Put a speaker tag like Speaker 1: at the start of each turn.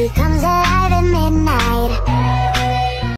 Speaker 1: Here comes